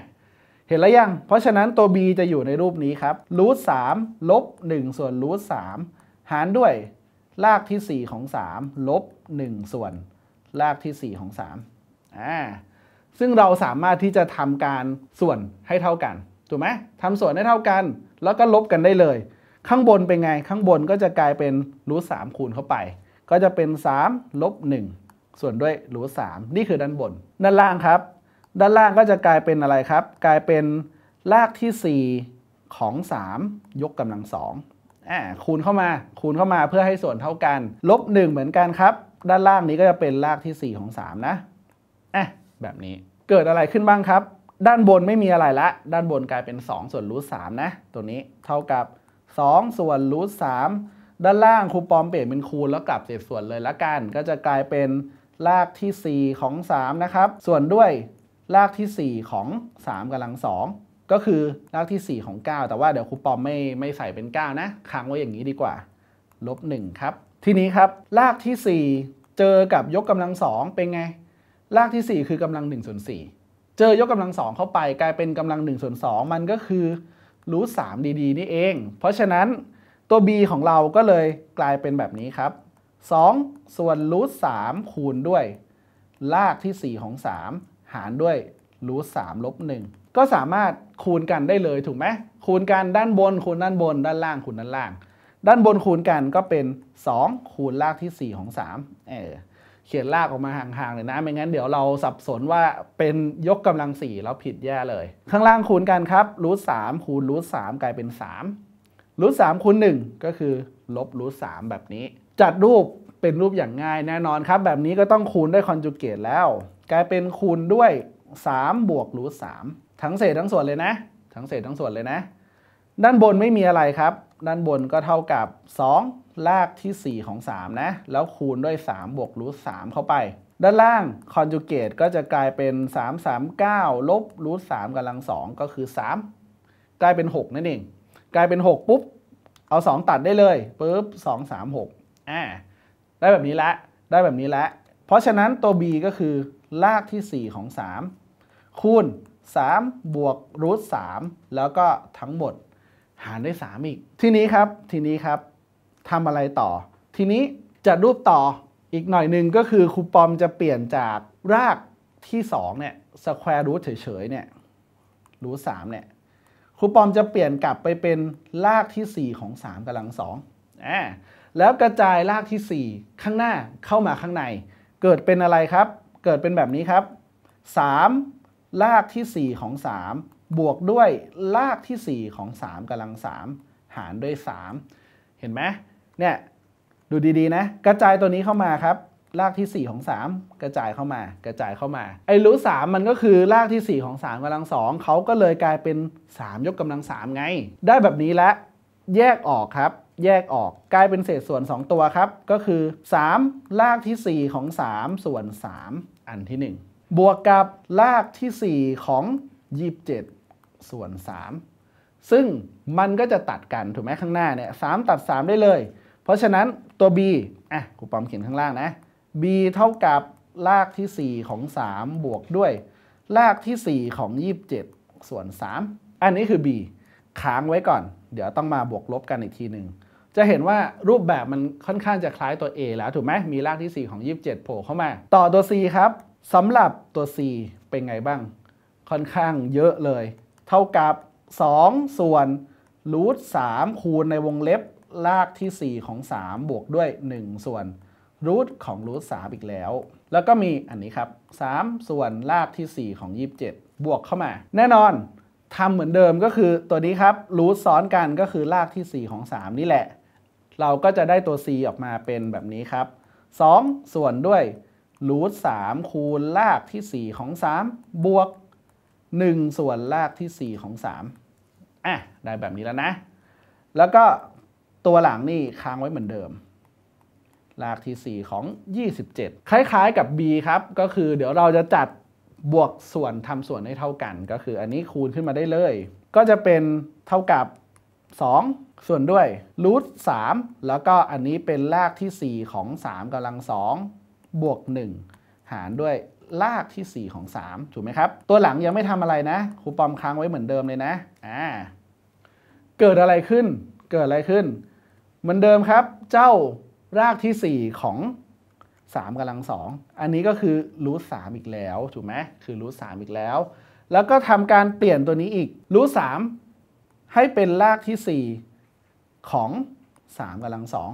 เห็นแล้วยัง เพราะฉะนั้นตัว b จะอยู่ในรูปนี้ครับรูท3ลบ1ส่วนรูท3หารด้วยรากที่ 4 ของ 3 ลบ 1 ส่วนรากที่ 4 ของ3อ่าซึ่งเราสามารถที่จะทำการส่วนให้เท่ากัน ถูกไหมทำส่วนให้เท่ากัน แล้วก็ลบกันได้เลย ข้างบนเป็นไง ข้างบนก็จะกลายเป็นรูทสามคูณเข้าไป ก็จะเป็น3ลบ1ส่วนด้วยรูทสามนี่คือด้านบน ด้านล่างครับ ด้านล่างก็จะกลายเป็นอะไรครับ กลายเป็นรากที่ 4 ของ 3 ยกกำลังสองอ่าคูณเข้ามา คูณเข้ามาเพื่อให้ส่วนเท่ากัน ลบ 1 เหมือนกันครับ ด้านล่างนี้ก็จะเป็นรากที่ 4 ของ 3 นะอะแบบนี้ เกิดอะไรขึ้นบ้างครับ ด้านบนไม่มีอะไรละ ด้านบนกลายเป็น 2 ส่วนรูทสามนะ ตัวนี้เท่ากับ 2 ส่วนรูทสาม ด้านล่างครูปอมเปลี่ยนเป็นคูณแล้วกลับเศษส่วนเลยละกัน ก็จะกลายเป็นรากที่ 4 ของ 3 นะครับ ส่วนด้วยรากที่ 4 ของ 3กำลัง 2 ก็คือรากที่ 4 ของ 9 แต่ว่าเดี๋ยวครูปอมไม่ไม่ใส่เป็น 9 นะค้างไว้อย่างนี้ดีกว่าลบ1ครับ ทีนี้ครับรากที่ 4 เจอกับยกกำลัง 2 เป็นไง รากที่ 4 คือกำลัง1ส่วน4เจอยกกำลัง 2 เข้าไปกลายเป็นกำลัง1ส่วน2มันก็คือรูท3ดีๆ นี่เอง เพราะฉะนั้น ตัว b ของเราก็เลยกลายเป็นแบบนี้ครับ 2 ส่วนรูท3คูณด้วยรากที่ 4 ของ 3 หารด้วยรูท3ลบ1ก็สามารถคูณกันได้เลยถูกไหมคูณกันด้านบนคูณด้านบน ด้านล่างคูณด้านล่าง ด้านบนคูณกันก็เป็น 2 คูณรากที่ 4 ของ3เออเขียนลากออกมาห่างๆเลยนะ ไม่งั้นเดี๋ยวเราสับสนว่าเป็นยกกำลังสี่แล้วผิดแย่เลย ข้างล่างคูณกันครับรูทสามคูณรูทสามกลายเป็น 3 รูทสามคูณ1ก็คือลบรูทสามแบบนี้ จัดรูปเป็นรูปอย่างง่ายแน่นอนครับ แบบนี้ก็ต้องคูณด้วยคอนจูเกตแล้ว กลายเป็นคูณด้วย 3 บวกรูทสามทั้งเศษทั้งส่วนเลยนะ ทั้งเศษทั้งส่วนเลยนะ ด้านบนไม่มีอะไรครับ ด้านบนก็เท่ากับ2รากที่ 4 ของ 3 นะ แล้วคูณด้วย 3 บวกรูท3เข้าไป ด้านล่างคอนจูเกตก็จะกลายเป็น 3 3 9 ลบรูท3กำลัง2ก็คือ 3 กลายเป็น 6 นั่นเอง กลายเป็น 6 ปุ๊บ เอา 2 ตัดได้เลยปุ๊บ2 3 6อ่าได้แบบนี้ละ ได้แบบนี้ละ เพราะฉะนั้นตัว b ก็คือรากที่ 4 ของ 3 คูณ 3 บวกรูท3แล้วก็ทั้งหมดหารด้วย 3 อีก ทีนี้ครับ ทีนี้ครับทำอะไรต่อ ทีนี้จะรูปต่ออีกหน่อยหนึ่งก็คือครูปอมจะเปลี่ยนจากรากที่ 2 เนี่ยสแควร์รูทเฉยๆเนี่ยรูทสามเนี่ย รูปอมจะเปลี่ยนกลับไปเป็นรากที่ 4 ของ 3กำลังสองอ่าแล้วกระจายรากที่ 4 ข้างหน้าเข้ามาข้างใน เกิดเป็นอะไรครับ เกิดเป็นแบบนี้ครับ 3 รากที่ 4 ของ 3 บวกด้วยรากที่ 4 ของ 3กำลัง 3 หารด้วย 3 เห็นไหมเนี่ยดูดีๆนะ กระจายตัวนี้เข้ามาครับ รากที่ 4 ของ 3 กระจายเข้ามากระจายเข้ามา ไอ้รูทสามมันก็คือรากที่ 4 ของ 3กำลังสองเขาก็เลยกลายเป็น 3 ยกกำลัง 3 ไง ได้แบบนี้แล้วแยกออกครับ แยกออกกลายเป็นเศษส่วน 2 ตัวครับ ก็คือ 3 รากที่ 4 ของ 3 ส่วน 3 อันที่ 1 บวกกับรากที่ 4 ของ 27 ส่วน 3 ซึ่งมันก็จะตัดกันถูกไหมข้างหน้าเนี่ยสตัด 3 ได้เลย เพราะฉะนั้นตัว b อะกูปอมเขียนข้างล่างนะ b เท่ากับรากที่ 4 ของ 3 บวกด้วย รากที่ 4 ของ 27 ส่วน 3 อันนี้คือ b ค้างไว้ก่อน เดี๋ยวต้องมาบวกลบกันอีกทีหนึ่งจะเห็นว่ารูปแบบมันค่อนข้างจะคล้ายตัว A แล้วถูกไหมมีรากที่ 4 ของ 27 โผล่เข้ามา ต่อตัว C ครับสำหรับตัว C เป็นไงบ้าง ค่อนข้างเยอะเลย เท่ากับ 2 ส่วนรูท3คูณในวงเล็บรากที่ 4 ของ 3 บวกด้วย 1 ส่วน รูทของรูท3อีกแล้ว แล้วก็มีอันนี้ครับ 3 ส่วนรากที่ 4 ของ 27 บวกเข้ามา แน่นอนทำเหมือนเดิมก็คือตัวนี้ครับรูทซ้อนกันก็คือรากที่ 4 ของ 3 นี่แหละ เราก็จะได้ตัว c ออกมาเป็นแบบนี้ครับ 2 ส่วนด้วยรูท3คูณรากที่ 4 ของ 3 บวก 1 ส่วนรากที่ 4 ของ 3อะได้แบบนี้แล้วนะ แล้วก็ตัวหลังนี่ค้างไว้เหมือนเดิม รากที่ 4 ของ 27 คล้ายๆกับ b ครับ ก็คือเดี๋ยวเราจะจัดบวกส่วนทำส่วนให้เท่ากัน ก็คืออันนี้คูณขึ้นมาได้เลย ก็จะเป็นเท่ากับ 2 ส่วนด้วยรูท3แล้วก็อันนี้เป็นรากที่ 4 ของ 3กำลัง 2 บวก 1 หารด้วยรากที่ 4 ของ 3 ถูกไหมครับ ตัวหลังยังไม่ทำอะไรนะครูปอมค้างไว้เหมือนเดิมเลยนะอ่าเกิดอะไรขึ้น เกิดอะไรขึ้น เหมือนเดิมครับ เจ้า รากที่ 4 ของ 3กำลังสองอันนี้ก็คือรูทสามอีกแล้วถูกไหมคือรูทสามอีกแล้ว แล้วก็ทำการเปลี่ยนตัวนี้อีกรูทสามให้เป็นรากที่ 4 ของ 3กำลังสอง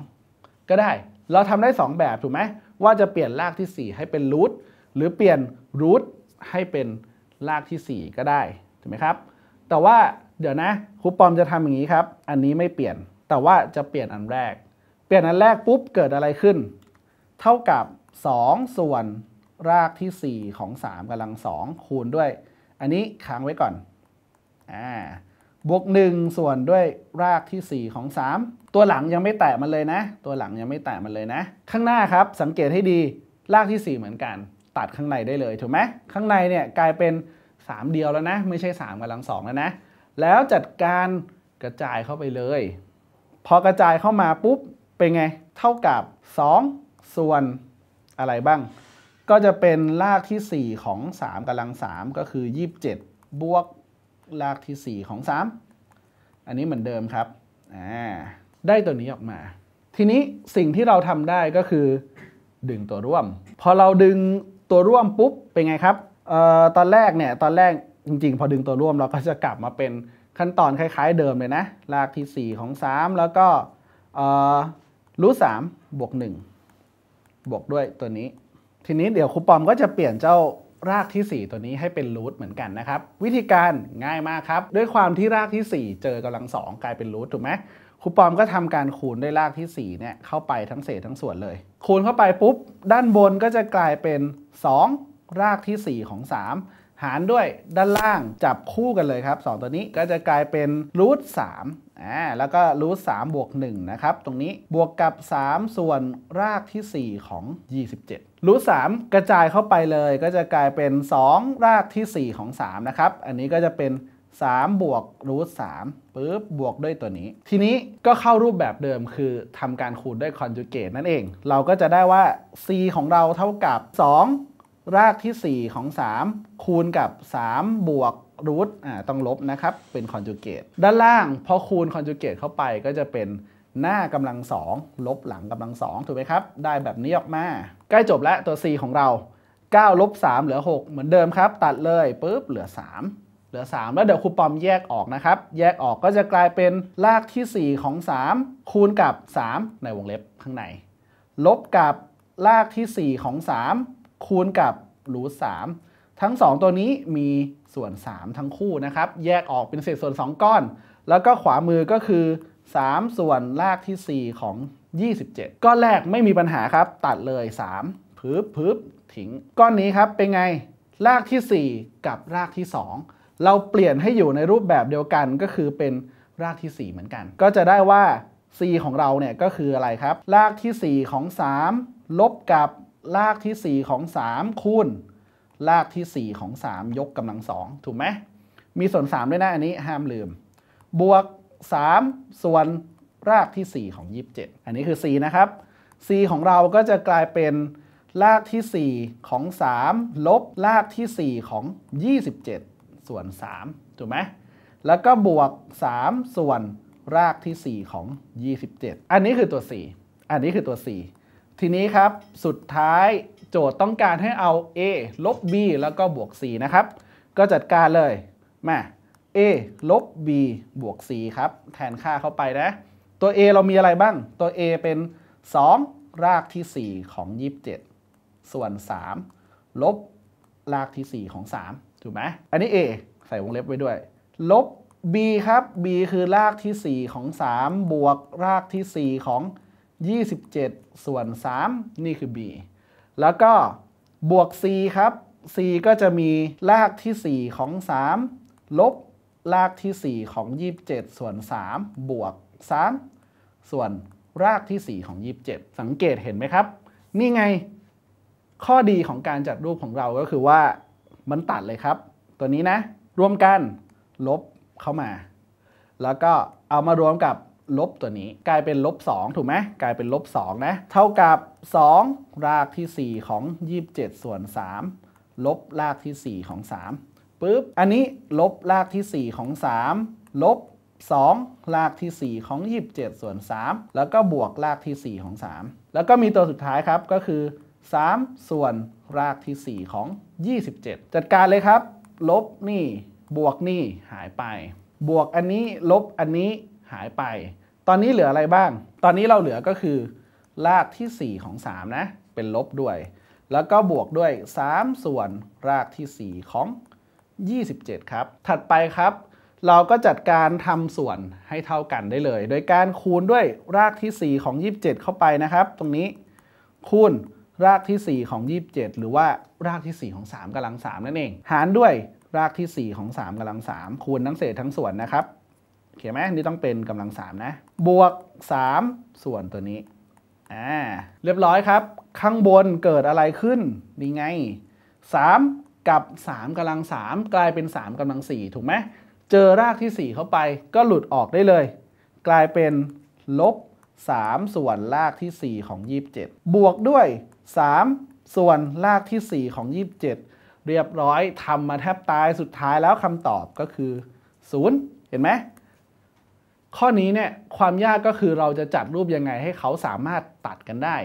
ก็ได้เราทำได้ 2 แบบถูกไหมว่าจะเปลี่ยนรากที่ 4 ให้เป็นรูทหรือเปลี่ยนรูทให้เป็นรากที่ 4 ก็ได้ถูกไหมครับ แต่ว่าเดี๋ยวนะครูปอมจะทำอย่างนี้ครับ อันนี้ไม่เปลี่ยน แต่ว่าจะเปลี่ยนอันแรก เปลี่ยนอันแรกปุ๊บเกิดอะไรขึ้น เท่ากับ 2 ส่วนรากที่ 4 ของ 3กำลัง 2 คูณด้วย อันนี้ค้างไว้ก่อนอ่าบวก 1 ส่วนด้วยรากที่ 4 ของ 3 ตัวหลังยังไม่แตะมันเลยนะ ตัวหลังยังไม่แตะมันเลยนะ ข้างหน้าครับสังเกตให้ดีรากที่ 4 เหมือนกัน ตัดข้างในได้เลยถูกไหมข้างในเนี่ยกลายเป็น 3 เดียวแล้วนะ ไม่ใช่ 3กำลัง2แล้วนะ แล้วจัดการกระจายเข้าไปเลย พอกระจายเข้ามาปุ๊บ เป็นไง เท่ากับ 2 ส่วนอะไรบ้าง ก็จะเป็นรากที่ 4 ของ 3กำลัง 3 ก็คือ 27 บวกรากที่ 4 ของ 3 อันนี้เหมือนเดิมครับได้ตัวนี้ออกมา ทีนี้สิ่งที่เราทำได้ก็คือ ดึงตัวร่วม พอเราดึงตัวร่วมปุ๊บเป็นไงครับออตอนแรกเนี่ยตอนแรกจริงๆ พอดึงตัวร่วมเราก็จะกลับมาเป็นขั้นตอนคล้าย ๆ เดิมเลยนะรากที่ 4 ของ 3 แล้วก็ รูทสามบวก1บวกด้วยตัวนี้ ทีนี้เดี๋ยวครูปอมก็จะเปลี่ยนเจ้ารากที่ 4 ตัวนี้ให้เป็นรูทเหมือนกันนะครับ วิธีการง่ายมากครับ ด้วยความที่รากที่ 4 เจอกำลัง 2 กลายเป็นรูทถูกไหมครูปอมก็ทำการคูณด้วยรากที่4เนี่ยเข้าไปทั้งเศษทั้งส่วนเลย คูณเข้าไปปุ๊บ ด้านบนก็จะกลายเป็น 2 รากที่ 4 ของ 3 หารด้วยด้านล่างจับคู่กันเลยครับ 2 ตัวนี้ก็จะกลายเป็นรูท3 อ่าแล้วก็รูท3บวก1นะครับ ตรงนี้บวกกับ 3 ส่วนรากที่ 4 ของ 27 รูท3กระจายเข้าไปเลยก็จะกลายเป็น 2 รากที่ 4 ของ 3 นะครับ อันนี้ก็จะเป็น 3 บวก root 3ปุ๊บบวกด้วยตัวนี้ ทีนี้ก็เข้ารูปแบบเดิมคือทำการคูณด้วย conjugate นั่นเอง เราก็จะได้ว่า c ของเราเท่ากับ 2 รากที่ 4 ของ 3 คูณกับ 3 บวก root อ่าต้องลบนะครับ เป็น conjugate ด้านล่างพอคูณ conjugate เข้าไปก็จะเป็นหน้ากำลังสองลบหลังกำลังสองถูกไหมครับ ได้แบบนี้ออกมา ใกล้จบแล้วตัว c ของเรา9ลบ3เหลือ 6 เหมือนเดิมครับ ตัดเลยปุ๊บเหลือ 3 เหลือ 3 แล้วเดี๋ยวครูปอมแยกออกนะครับ แยกออกก็จะกลายเป็นรากที่ 4 ของ 3 คูณกับ 3 ในวงเล็บข้างใน ลบกับรากที่ 4 ของ 3 คูณกับรูท3 ทั้ง 2 ตัวนี้มีส่วน 3 ทั้งคู่นะครับ แยกออกเป็นเศษส่วน 2 ก้อน แล้วก็ขวามือก็คือ 3 ส่วนรากที่ 4 ของ 27 ก้อนแรกไม่มีปัญหาครับ ตัดเลย 3พึบพึบทิ้ง ก้อนนี้ครับเป็นไงรากที่ 4 กับรากที่ 2 เราเปลี่ยนให้อยู่ในรูปแบบเดียวกันก็คือเป็นรากที่ 4 เหมือนกัน ก็จะได้ว่า c ของเราเนี่ยก็คืออะไรครับ รากที่ 4 ของ 3 ลบกับรากที่ 4 ของ 3 คูณ รากที่ 4 ของ 3 ยกกำลังสองถูกไหมมีส่วน 3 ด้วยนะอันนี้ห้ามลืม บวก 3 ส่วนรากที่ 4 ของ 27 อันนี้คือ c นะครับ c ของเราก็จะกลายเป็นรากที่ 4 ของ 3 ลบรากที่ 4 ของ 27 ส่วน 3 ถูกไหมแล้วก็บวก 3 ส่วนรากที่ 4 ของ 27 อันนี้คือตัว 4 อันนี้คือตัว 4 ทีนี้ครับสุดท้าย โจทย์ต้องการให้เอา a ลบ b แล้วก็บวก c นะครับ ก็จัดการเลยมา a ลบ b บวก c ครับ แทนค่าเข้าไปนะ ตัว a เรามีอะไรบ้าง ตัว a เป็น 2 รากที่ 4 ของ 27 ส่วน 3 ลบรากที่ 4 ของ 3 ถูกไหมอันนี้ a ใส่วงเล็บไว้ด้วย ลบ b ครับ b คือรากที่ 4 ของ 3 บวกรากที่ 4 ของ 27 ส่วน 3 นี่คือ b แล้วก็บวก c ครับ c ก็จะมีรากที่ 4 ของ 3 ลบรากที่ 4 ของ 27 ส่วน 3 บวก 3 ส่วนรากที่ 4 ของ 27 สังเกตเห็นไหมครับ นี่ไง ข้อดีของการจัดรูปของเราก็คือว่ามันตัดเลยครับ ตัวนี้นะ รวมกันลบเข้ามา แล้วก็เอามารวมกับ ลบตัวนี้ กลายเป็นลบ2ถูกไหมกลายเป็นลบ2นะ เท่ากับ 2 รากที่ 4 ของ 27 ส่วน 3 ลบรากที่ 4 ของ3ปุ๊บอันนี้ลบรากที่ 4 ของ 3 ลบ 2 รากที่ 4 ของ 27 ส่วน 3 แล้วก็บวกรากที่ 4 ของ 3 แล้วก็มีตัวสุดท้ายครับก็คือ 3 ส่วนรากที่ 4 ของ 27 จัดการเลยครับ ลบนี่ บวกนี่หายไป บวกอันนี้ลบอันนี้หายไป ตอนนี้เหลืออะไรบ้าง ตอนนี้เราเหลือก็คือ รากที่ 4 ของ 3 นะ เป็นลบด้วย แล้วก็บวกด้วย 3 ส่วนรากที่ 4 ของ 27 ครับ ถัดไปครับ เราก็จัดการทำส่วนให้เท่ากันได้เลย โดยการคูณด้วยรากที่ 4 ของ 27 เข้าไปนะครับ ตรงนี้คูณรากที่ 4 ของ 27 หรือว่ารากที่ 4 ของ 3กำลัง3นั่นเอง หารด้วยรากที่ 4 ของ 3กำลัง3คูณทั้งเศษทั้งส่วนนะครับ เขียนไหมนี่ต้องเป็นกำลัง 3 นะ บวก 3 ส่วนตัวนี้อ่าเรียบร้อยครับ ข้างบนเกิดอะไรขึ้นนี่ไง 3 กับ 3กำลัง 3 กลายเป็น 3กำลัง 4 ถูกไหมเจอรากที่ 4 เข้าไป ก็หลุดออกได้เลย กลายเป็นลบ 3 ส่วนรากที่ 4 ของ 27 บวกด้วย 3 ส่วนรากที่ 4 ของ 27 เรียบร้อยทำมาแทบตายสุดท้ายแล้วคำตอบก็คือ 0 เห็นไหม ข้อนี้เนี่ยความยากก็คือเราจะจัดรูปยังไงให้เขาสามารถตัดกันได้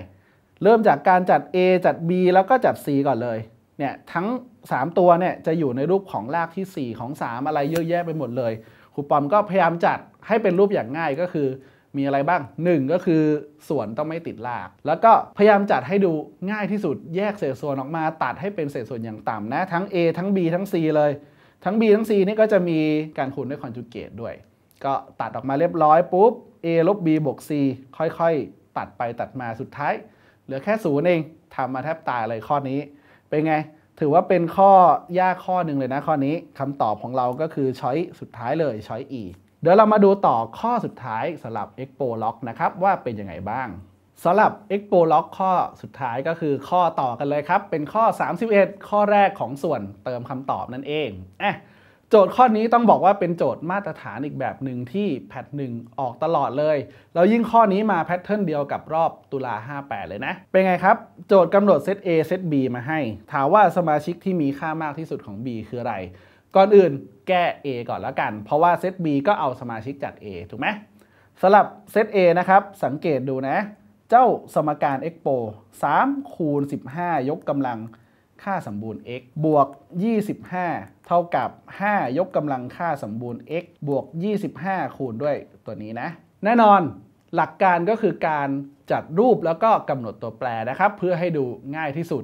เริ่มจากการจัด A จัด B แล้วก็จัด C ก่อนเลยเนี่ยทั้ง 3 ตัวเนี่ยจะอยู่ในรูปของรากที่ 4 ของ 3 อะไรเยอะแยะไปหมดเลยครูปอมก็พยายามจัดให้เป็นรูปอย่างง่ายก็คือมีอะไรบ้าง 1 ก็คือส่วนต้องไม่ติดราก แล้วก็พยายามจัดให้ดูง่ายที่สุดแยกเศษส่วนออกมาตัดให้เป็นเศษส่วนอย่างต่ำนะ ทั้ง A ทั้ง B ทั้ง C เลย ทั้ง B ทั้ง C นี่ก็จะมีการคูณด้วยคอนจูเกตด้วย ก็ตัดออกมาเรียบร้อยปุ๊บ a ลบ b บวก c ค่อยๆ ตัดไปตัดมาสุดท้าย เหลือแค่ศูนย์เองทำมาแทบตายเลยข้อนี้ เป็นไง ถือว่าเป็นข้อยากข้อหนึ่งเลยนะข้อนี้คำตอบของเราก็คือช้อยสุดท้ายเลยช้อย e เดี๋ยวเรามาดูต่อข้อสุดท้ายสำหรับ expo lock นะครับว่าเป็นยังไงบ้างสำหรับ expo lock ข้อสุดท้ายก็คือข้อต่อกันเลยครับ เป็นข้อ 31 ข้อแรกของส่วนเติมคำตอบนั่นเองอะ จทย์ข้อนี้ต้องบอกว่าเป็นโจทย์มาตรฐานอีกแบบหนึ่งที่แพทหนึ่งออกตลอดเลย แล้วยิ่งข้อนี้มาแพทเทิร์นเดียวกับรอบตุลา 58 เลยนะ เป็นไงครับ โจทย์กำหนดเซต A เซต B มาให้ ถามว่าสมาชิกที่มีค่ามากที่สุดของ B คืออะไร ก่อนอื่นแก้ A ก่อนแล้วกัน เพราะว่าเซต B ก็เอาสมาชิกจาก A ถูกไหมสำหรับเซต A นะครับ สังเกตดูนะ เจ้าสมการ expo 3คูณ15 ยกกำลัง ค่าสมบูรณ์ x บวก 25 เท่ากับ 5 ยกกำลังค่าสมบูรณ์ x บวก 25 คูณด้วยตัวนี้นะ แน่นอนหลักการก็คือการจัดรูปแล้วก็กำหนดตัวแปรนะครับ เพื่อให้ดูง่ายที่สุด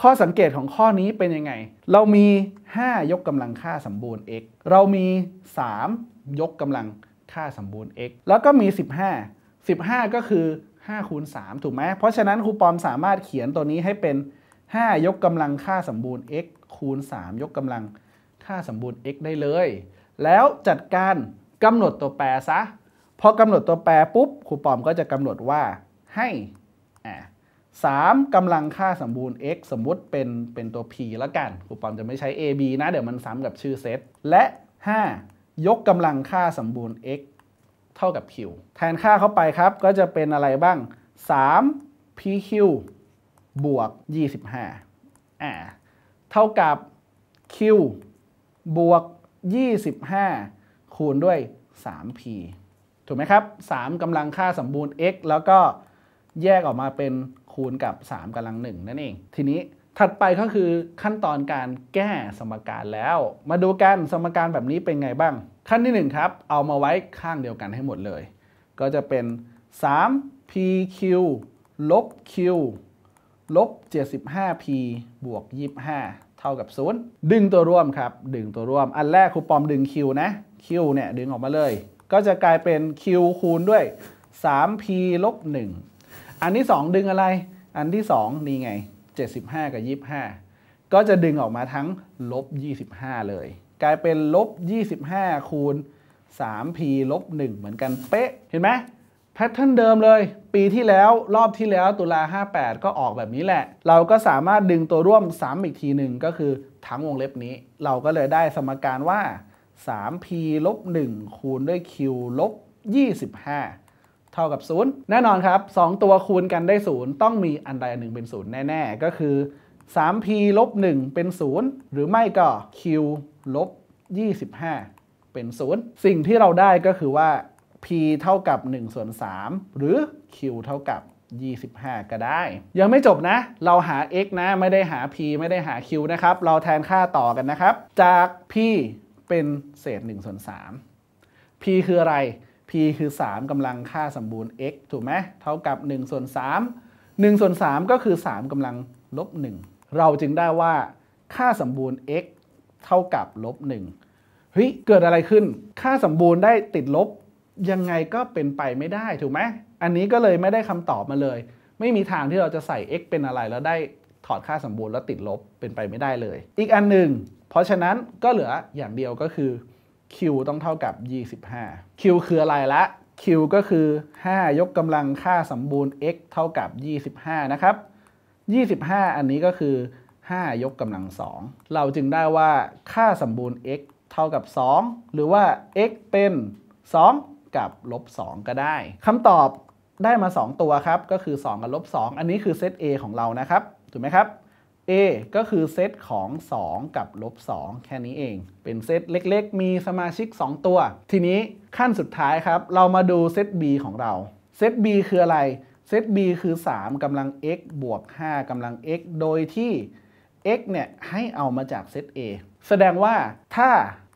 ข้อสังเกตของข้อนี้เป็นยังไง เรามี 5 ยกกำลังค่าสมบูรณ์ x เรามี 3 ยกกำลังค่าสมบูรณ์ x แล้วก็มี 15 15 ก็คือ5คูณ3ถูกไหมเพราะฉะนั้นครูปอมสามารถเขียนตัวนี้ให้เป็น 5 ยกกำลังค่าสมบูรณ์ x คูณ 3 ยกกำลังค่าสมบูรณ์ x ได้เลย แล้วจัดการกำหนดตัวแปรซะ พอกำหนดตัวแปรปุ๊บครูปอมก็จะกำหนดว่าให้สามกำลังค่าสมบูรณ์ x สมมุติเป็นเป็นตัว p แล้วกันครูปอมจะไม่ใช้ a b นะ เดี๋ยวมันซ้ำกับชื่อเซต และ 5 ยกกำลังค่าสมบูรณ์ x เท่ากับ q แทนค่าเข้าไปครับ ก็จะเป็นอะไรบ้าง 3 pq บวก 25อ่าเท่ากับ q บวก 25 คูณด้วย 3p ถูกไหมครับ 3กำลังค่าสมบูรณ์ x แล้วก็แยกออกมาเป็นคูณกับ 3กำลังหนึ่งนั่นเอง ทีนี้ถัดไปก็คือขั้นตอนการแก้สมการแล้ว มาดูกันสมการแบบนี้เป็นไงบ้าง ขั้นที่ 1 ครับ เอามาไว้ข้างเดียวกันให้หมดเลย ก็จะเป็น 3pq ลบ q ลบ 75p บวก 25 เท่ากับ 0 ดึงตัวร่วมครับ ดึงตัวร่วม อันแรกครูปอมดึง q นะ q เนี่ยดึงออกมาเลย ก็จะกลายเป็น q คูณด้วย 3p ลบ 1 อันที่ 2 ดึงอะไร อันที่ 2 นี่ไง 75 กับ 25 ก็จะดึงออกมาทั้งลบ 25 เลย กลายเป็นลบ 25 คูณ 3p ลบ 1 เหมือนกันเป๊ะ เห็นไหม แพทเทิร์นเดิมเลย ปีที่แล้วรอบที่แล้วตุลา 58 ก็ออกแบบนี้แหละ เราก็สามารถดึงตัวร่วมซ้ำอีกทีหนึ่งก็คือทั้งวงเล็บนี้ เราก็เลยได้สมการว่า 3p ลบ1คูณด้วย q ลบ 25 เท่ากับ 0 แน่นอนครับ 2 ตัวคูณกันได้ 0 ต้องมีอันใดอันหนึ่งเป็น 0 แน่ ๆ ก็คือ 3p ลบ1เป็น 0 หรือไม่ก็ q ลบ 25 เป็น 0 สิ่งที่เราได้ก็คือว่า p เท่ากับ1ส่วน3หรือ q เท่ากับ 25 ก็ได้ ยังไม่จบนะ เราหา x นะ ไม่ได้หา p ไม่ได้หา q นะครับ เราแทนค่าต่อกันนะครับ จาก p เป็นเศษ1ส่วน3 p คืออะไร p คือ 3กำลังค่าสมบูรณ์ x ถูกไหมเท่ากับ1ส่วน3 1ส่วน3ก็คือ 3กำลังลบ 1 เราจึงได้ว่าค่าสมบูรณ์ x เท่ากับลบ1เฮ้ย เกิดอะไรขึ้น ค่าสมบูรณ์ได้ติดลบ ยังไงก็เป็นไปไม่ได้ถูกไหมอันนี้ก็เลยไม่ได้คำตอบมาเลย ไม่มีทางที่เราจะใส่ x เป็นอะไรแล้วได้ถอดค่าสมบูรณ์แล้วติดลบเป็นไปไม่ได้เลย อีกอันหนึ่ง เพราะฉะนั้นก็เหลืออย่างเดียวก็คือ q ต้องเท่ากับ 25 q คืออะไรละ q ก็คือ 5 ยกกำลังค่าสมบูรณ์ x เท่ากับ 25 นะครับ 25 อันนี้ก็คือ 5 ยกกำลัง 2 เราจึงได้ว่าค่าสมบูรณ์ x เท่ากับ 2 หรือว่า x เป็น 2 กับลบ2ก็ได้คำตอบได้มา 2 ตัวครับ ก็คือ 2 กับลบ2อันนี้คือเซต A ของเรานะครับ ถูกไหมครับ A ก็คือเซตของ 2 กับลบ2แค่นี้เอง เป็นเซตเล็กๆ มีสมาชิก 2 ตัว ทีนี้ขั้นสุดท้ายครับ เรามาดูเซต B ของเรา เซต B คืออะไร เซต B คือ 3กำลัง x บวก 5กำลัง x โดยที่ x เนี่ยให้เอามาจากเซต A แสดงว่าถ้า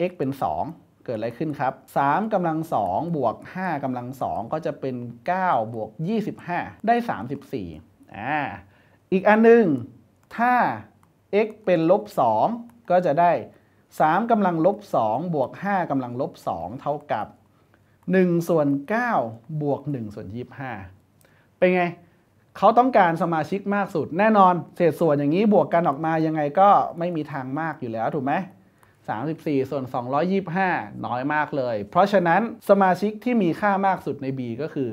x เป็น 2 กิดอะไรขึ้นครับ3กำลัง2บวก5กำลัง 2 ก็จะเป็น 9 บวก 25 ได้ 34อ่าอีกอันหนึง ถ้า x เป็นลบ 2 ก็จะได้ 3กำลังลบ 2 บวก 5กำลังลบ 2 เท่ากับ 1 ส่วน 9 บวก 1 ส่วน 25 เป็นไงเขาต้องการสมาชิกมากสุด แน่นอน เศษส่วนอย่างนี้บวกกันออกมายังไงก็ไม่มีทางมากอยู่แล้วถูกไหม 34 ส่วน 225 น้อยมากเลย เพราะฉะนั้นสมาชิกที่มีค่ามากสุดใน B ก็คือ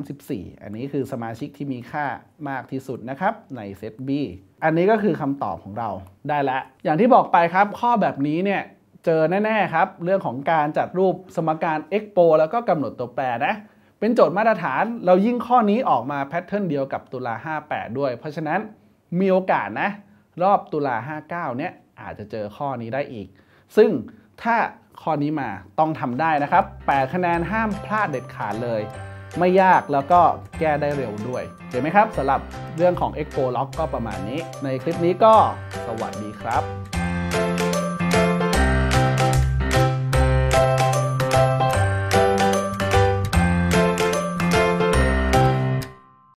34 อันนี้คือสมาชิกที่มีค่ามากที่สุดนะครับในเซต B อันนี้ก็คือคำตอบของเราได้แล้วอย่างที่บอกไปครับข้อแบบนี้เนี่ยเจอแน่ๆครับ เรื่องของการจัดรูปสมการ x p o แล้วก็กำหนดตัวแปรนะ เป็นโจทย์มาตรฐานเรายิ่งข้อนี้ออกมาแพทเทิร์นเดียวกับตุลา 58 ด้วย เพราะฉะนั้นมีโอกาสนะ รอบตุลา 59 เนี่ยอาจจะเจอข้อนี้ได้อีก ซึ่งถ้าข้อนี้มาต้องทำได้นะครับ 8 คะแนนห้ามพลาดเด็ดขาดเลย ไม่ยากแล้วก็แก้ได้เร็วด้วยเห็นไหมครับสำหรับเรื่องของ Expo Lock ก็ประมาณนี้ ในคลิปนี้ก็สวัสดีครับ